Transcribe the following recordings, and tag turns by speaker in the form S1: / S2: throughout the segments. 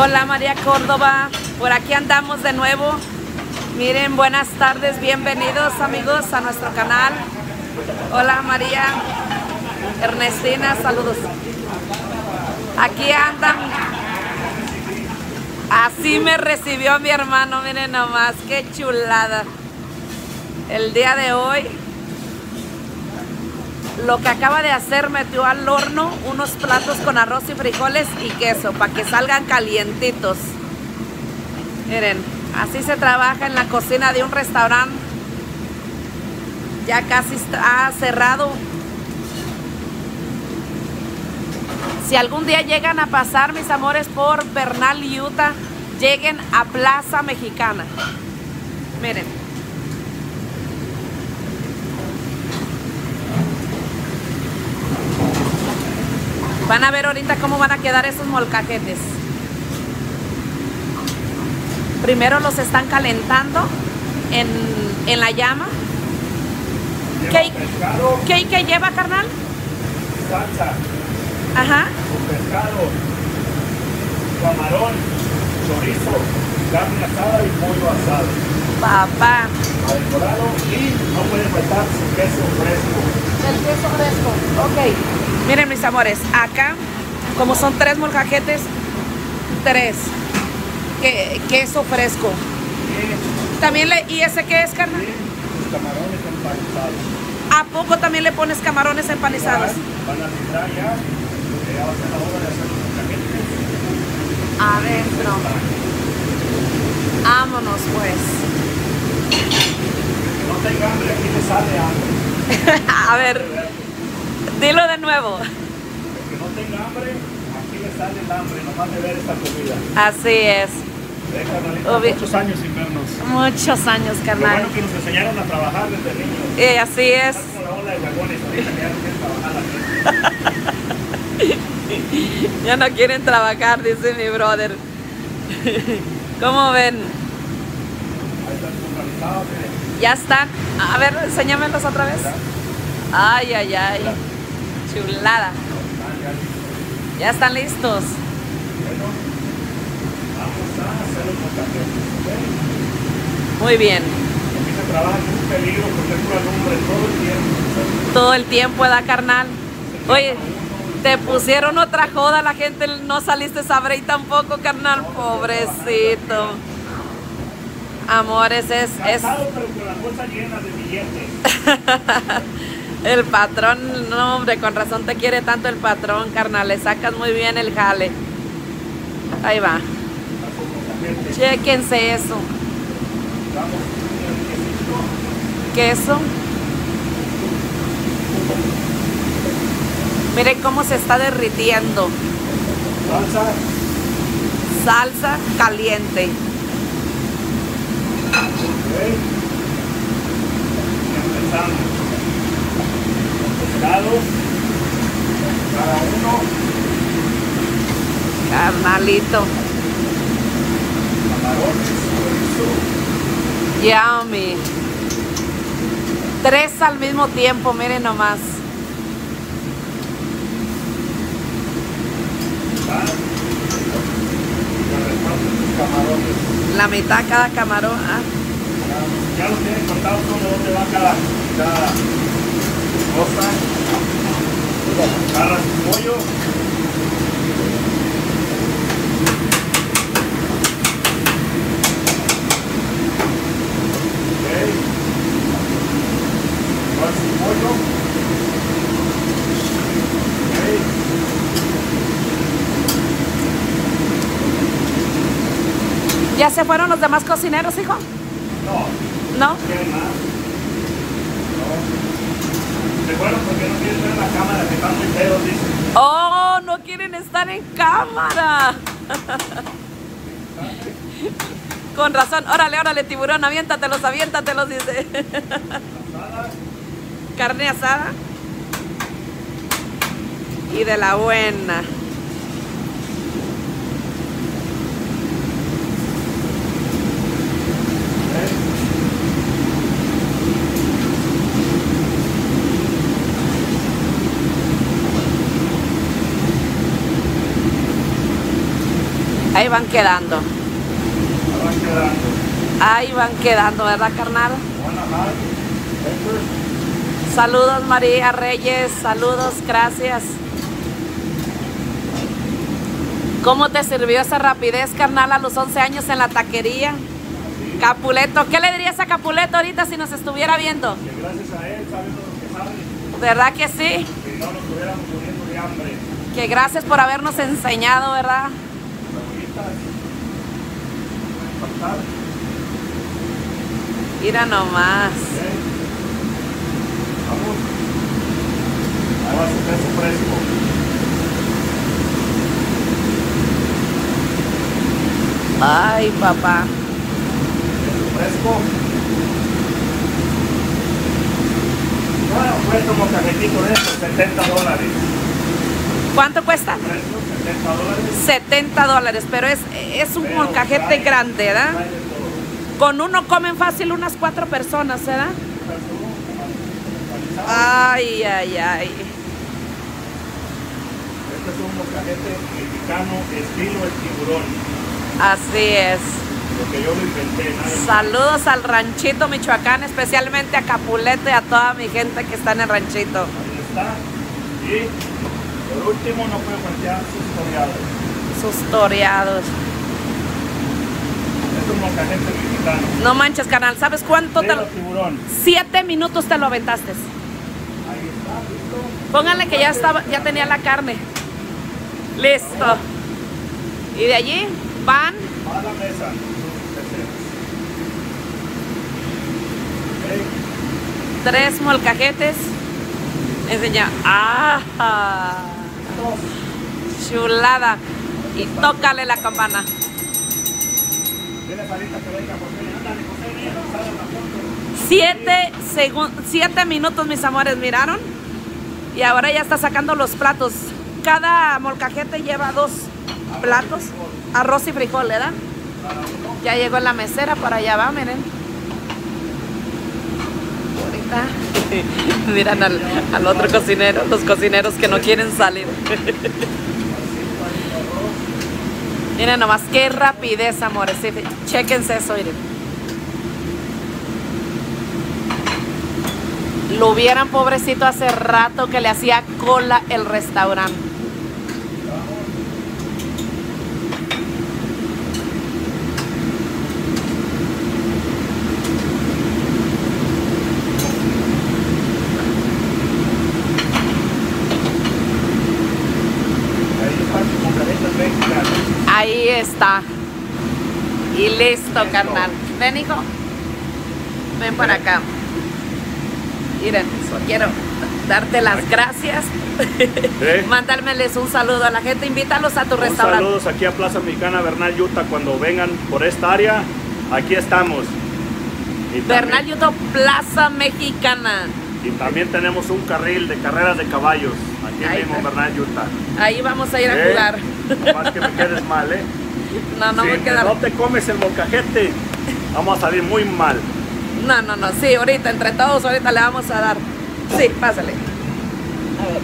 S1: Hola María Córdoba, por aquí andamos de nuevo. Miren, buenas tardes, bienvenidos amigos a nuestro canal. Hola María, Ernestina, saludos. Aquí andan. Así me recibió mi hermano, miren nomás, qué chulada. El día de hoy lo que acaba de hacer metió al horno unos platos con arroz y frijoles y queso para que salgan calientitos. Miren, así se trabaja en la cocina de un restaurante. Ya casi está cerrado. Si algún día llegan a pasar, mis amores, por Bernal, Utah, lleguen a Plaza Mexicana. Miren. Van a ver ahorita cómo van a quedar esos molcajetes. Primero los están calentando en, en la llama. ¿Qué,
S2: pescado,
S1: ¿Qué, qué lleva, carnal?
S2: salsa,
S1: Ajá.
S2: con pescado, camarón, chorizo, carne asada y pollo asado.
S1: Papá.
S2: Y no puede faltar su queso fresco.
S1: El queso fresco. Ok. Miren, mis amores, acá, como son tres molcajetes, tres. Que, queso fresco.
S2: Y
S1: También le, ¿Y ese qué es, carnal?
S2: los camarones empanizados.
S1: ¿A poco también le pones camarones empanizados?
S2: Van a filtrar ya, porque ya va a ser la hora de hacer los molcajetes.
S1: Adentro. Vámonos, pues.
S2: No tenga hambre, aquí le sale hambre.
S1: A ver, dilo de nuevo.
S2: El que no tenga hambre, aquí le sale el hambre, nomás de ver esta comida.
S1: Así es.
S2: Eh, muchos años sin vernos.
S1: Muchos años,
S2: Lo
S1: carnal.
S2: bueno que nos enseñaron a trabajar desde niños.
S1: Y así es.
S2: Estás como la ola de dragones, ahorita que ya no quieren trabajar la gente.
S1: Ya no quieren trabajar, dice mi brother. ¿Cómo ven?
S2: Ahí están miren.
S1: Ya están. A ver, enséñamelos otra vez. Ay, ay, ay. Chulada.
S2: Ya
S1: están listos.
S2: Bueno, vamos a hacer los molcajetes, ¿ok?
S1: Muy bien.
S2: Aquí se trabaja en un peligro porque es lumbre todo el tiempo.
S1: Todo el tiempo, da carnal? Oye, te pusieron otra joda, la gente no saliste break tampoco, carnal. Pobrecito. Amores, es, es el patrón. No, hombre, con razón te quiere tanto el patrón, carnal. Le sacas muy bien el jale. Ahí va. Chequense eso. Queso. Miren cómo se está derritiendo.
S2: Salsa,
S1: Salsa caliente.
S2: ok. Empezamos. Pescado. Cada uno.
S1: Carnalito.
S2: Camarones, chorizo.
S1: Yummy. Tres al mismo tiempo, miren nomás.
S2: La
S1: mitad cada camarón. ah.
S2: Ya los tienen contados como dónde va cada, cada cosa. Agarras tu pollo.
S1: ¿Ya se fueron los demás cocineros, hijo?
S2: No,
S1: ¿No?
S2: quieren más. No. Se fueron porque no quieren ver la cámara que están muy feos, dicen.
S1: Oh, no quieren estar en cámara. Con razón. Órale, órale, tiburón, aviéntatelos, aviéntatelos, dice.
S2: Asada.
S1: Carne asada. Y de la buena. Ahí van quedando.
S2: Ya van quedando.
S1: Ahí van quedando, ¿verdad, carnal? Saludos, María Reyes. Saludos, gracias. ¿Cómo te sirvió esa rapidez, carnal, a los 11 años en la taquería? Capuleto, ¿qué le dirías a Capuleto ahorita si nos estuviera viendo?
S2: Que gracias a él sabiendo lo que sabe,
S1: ¿Verdad que sí?
S2: que no nos estuviéramos muriendo de hambre.
S1: Que gracias por habernos enseñado, ¿verdad? Mira nomás.
S2: Vamos. Ahí va su queso fresco.
S1: Ay, papá.
S2: Queso fresco. Bueno, cuesta un cajetito de estos, 70 dólares.
S1: ¿Cuánto cuesta?
S2: Precio, 70 dólares.
S1: 70 dólares, pero es, es un
S2: Pero
S1: molcajete
S2: trae-
S1: grande, ¿verdad? Con uno comen fácil unas cuatro personas, ¿verdad? Ay, ay, ay.
S2: Este es un moscajete mexicano estilo el tiburón.
S1: Así es.
S2: Lo que yo lo inventé, nadie.
S1: Saludos al ranchito Michoacán, especialmente a Capulete y a toda mi gente que está en el ranchito.
S2: Ahí está. Y por último no puede faltar sus toreados.
S1: Sus toreados.
S2: Es un moscajete mexicano.
S1: No manches, canal. ¿Sabes cuánto te
S2: tiburón.
S1: Siete minutos te lo aventaste.
S2: Ahí está, listo.
S1: Pónganle que ya estaba, ya tenía la carne. Listo. Y de allí van
S2: A la mesa.
S1: tres molcajetes. Enseña. ¡Ah! Chulada. Y tócale la campana. Siete, segun- siete minutos, mis amores, ¿miraron? Y ahora ya está sacando los platos. Cada molcajete lleva dos platos. Arroz y frijol, ¿verdad? Ya llegó la mesera, para allá va, miren. Ahorita. Miran al, al otro cocinero, los cocineros que no quieren salir. Miren nomás, qué rapidez, amores. Sí, Chéquense eso, miren. Lo hubieran pobrecito hace rato que le hacía cola el restaurante.
S2: Ahí está su moscajete mexicano.
S1: Ahí está. Y listo, carnal. Ven, hijo. Ven para acá. Miren, quiero darte las gracias.
S2: ¿Eh?
S1: Mándales un saludo a la gente. Invítalos a tu
S2: Un
S1: restaurante.
S2: saludos aquí a Plaza Mexicana Bernal Utah cuando vengan por esta área. Aquí estamos. Y
S1: Bernal
S2: también,
S1: Yuto, Plaza Mexicana.
S2: y también tenemos un carril de carreras de caballos aquí
S1: Ahí
S2: mismo. Bernal Utah.
S1: Ahí vamos a ir a
S2: ¿Eh?
S1: jugar.
S2: Nomás que me quedes mal, ¿eh?
S1: No, no
S2: si
S1: me
S2: me-
S1: queda.
S2: no te comes el molcajete, vamos a salir muy mal.
S1: No, no, no. Sí, ahorita, entre todos, ahorita le vamos a dar. Sí, pásale. A ver.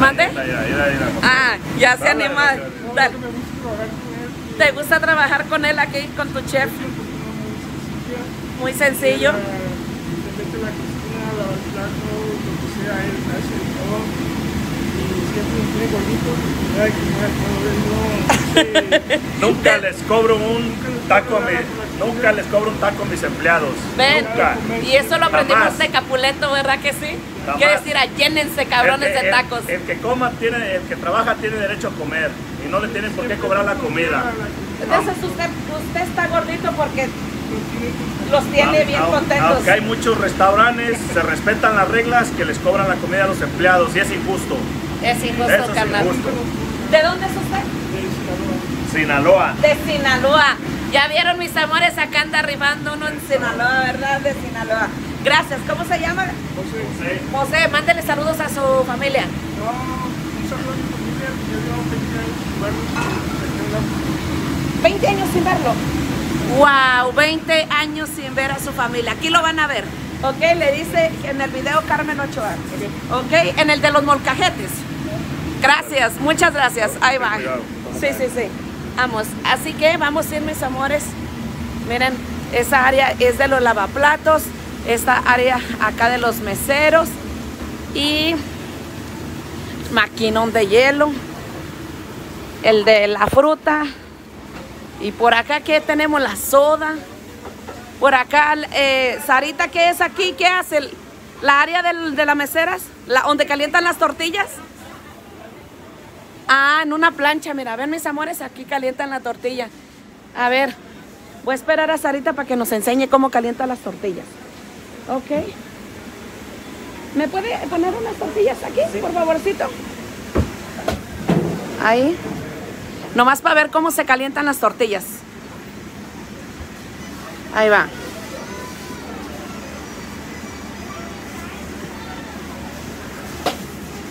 S1: ¿Mande? Ah, ya se anima.
S2: dale.
S1: ¿Te gusta trabajar con él aquí, con tu chef? Muy sencillo.
S3: La cocina, lo que sea, él hace todo. Y siempre nos tiene. Ay, no,
S2: Nunca les cobro un taco a mi, nunca les cobro un taco a mis empleados.
S1: Ven.
S2: Nunca.
S1: Y eso lo aprendimos
S2: Jamás.
S1: de Capuleto, ¿verdad que sí?
S2: Jamás.
S1: Quiere decir, a llénense cabrones
S2: El
S1: de
S2: el-
S1: tacos.
S2: El, que coma tiene, el que trabaja tiene derecho a comer y no le tienen por qué cobrar la comida.
S1: Entonces usted, usted está gordito porque los tiene bien contentos.
S2: Aunque hay muchos restaurantes, se respetan las reglas que les cobran la comida a los empleados y es injusto.
S1: Es injusto,
S2: Eso es
S1: carnal.
S2: injusto.
S1: ¿De dónde es usted?
S3: de Sinaloa.
S2: Sinaloa.
S1: De Sinaloa. Ya vieron mis amores, acá anda arribando uno en Sinaloa, ¿verdad? De Sinaloa. Gracias. ¿Cómo se llama?
S3: José,
S2: Sí.
S1: José, mándele saludos a su familia.
S3: no, un saludo a mi familia, yo llevo 20 años sin verlos.
S1: 20 años sin verlo. Wow, 20 años sin ver a su familia. Aquí lo van a ver. Ok, le dice en el video Carmen Ochoa. Ok, en el de los molcajetes. Gracias, muchas gracias. Ahí va. Sí, sí, sí. Vamos. Así que vamos a ir, mis amores. Miren, esa área es de los lavaplatos. Esta área acá de los meseros. Y maquinón de hielo. El de la fruta. Y por acá que tenemos la soda. Por acá, eh, Sarita, ¿qué es aquí? ¿Qué hace? ¿La área del- de las meseras? La, ¿Donde calientan las tortillas? Ah, en una plancha, mira, ven mis amores, aquí calientan la tortilla. A ver, voy a esperar a Sarita para que nos enseñe cómo calientan las tortillas. Ok. ¿Me puede poner unas tortillas aquí, por favorcito? Ahí. Nomás para ver cómo se calientan las tortillas. Ahí va.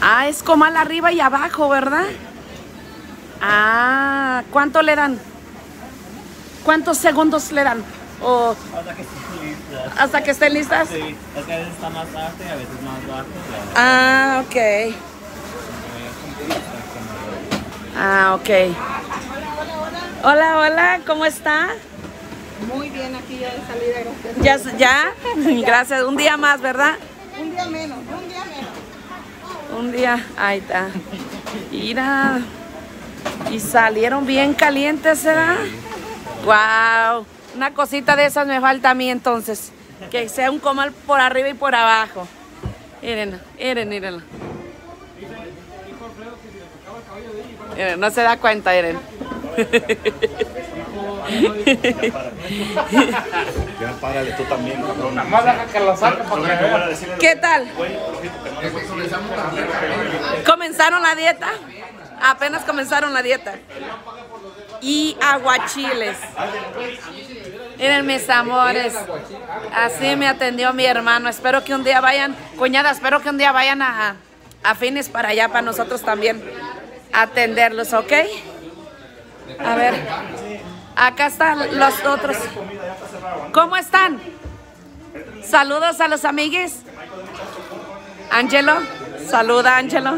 S1: Ah, es comal arriba y abajo, ¿verdad? Ah, ¿cuánto le dan? ¿Cuántos segundos le dan? O
S4: Hasta que estén listas.
S1: hasta que estén listas.
S4: Sí, es que a veces está más alto y a veces más bajo.
S1: Ah, ok. Ah, ok. Hola, hola, ¿cómo está?
S5: Muy bien, aquí ya de salida, gracias.
S1: Ya, ya. Gracias. Un día más, ¿verdad?
S5: Un día menos, un día menos.
S1: Un día. Ahí está. Mira. Y salieron bien calientes, ¿verdad? Wow. Una cosita de esas me falta a mí entonces. Que sea un comal por arriba y por abajo. Miren, miren, miren. Miren, no se da cuenta, miren.
S2: Ya párale tú también, cabrón.
S3: Nada más deja que lo saque para que
S1: ¿Qué tal? ¿Comenzaron la dieta? Apenas comenzaron la dieta. Y aguachiles. Miren mis amores. Así me atendió mi hermano. Espero que un día vayan, cuñada, espero que un día vayan a, a Fines para allá, para nosotros también atenderlos, ¿ok? A ver. Acá están los otros. ¿Cómo están? Saludos a los amigues. Ángelo, saluda Ángelo.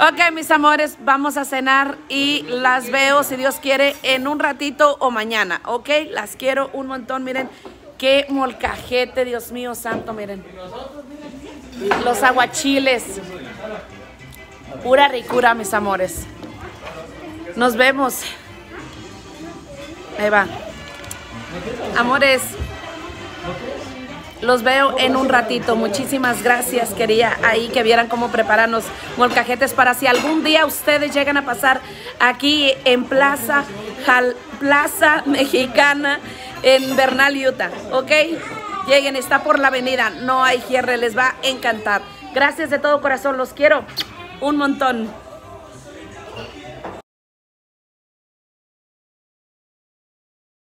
S1: Ok, mis amores, vamos a cenar y las veo, si Dios quiere, en un ratito o mañana, ¿ok? Las quiero un montón, miren, qué molcajete, Dios mío santo, miren. Los aguachiles. Pura ricura, mis amores. Nos vemos. Ahí va. Amores, los veo en un ratito. Muchísimas gracias. Quería ahí que vieran cómo prepararnos molcajetes para si algún día ustedes llegan a pasar aquí en Plaza, Jal- Plaza Mexicana en Bernal, Utah. ¿Ok? Lleguen, está por la avenida. No hay cierre, les va a encantar. Gracias de todo corazón. Los quiero un montón.